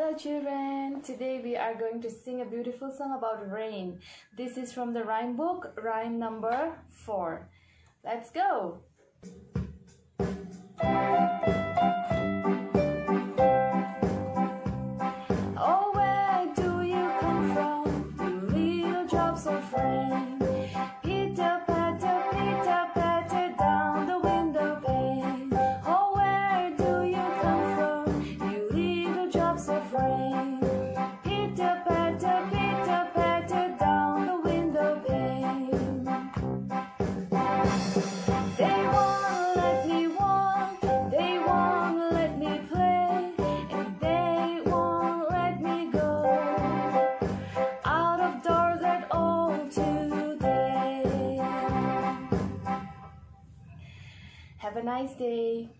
Hello children, today we are going to sing a beautiful song about rain. This is from the rhyme book, rhyme number 4. Let's go! Oh, where do you come from, you little drops of rain? Have a nice day.